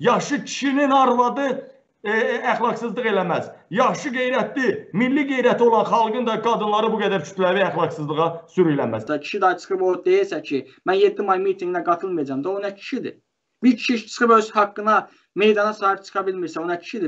Yaxşı kişinin arvadı e, e, əxlaqsızlıq eləməz. Yaxşı qeyrətli, milli qeyrəti olan xalqın da qadınları bu qədər kütləvi əxlaqsızlığa sürükləməz. Da kişi də çıxıb o deyirsə ki, mən 7 may mitinqinə qatılmayacağam da o nə kişidir? Bir kişi çıxıb öz haqqına meydana sahib çıxa bilmirsə, o nə kişidir?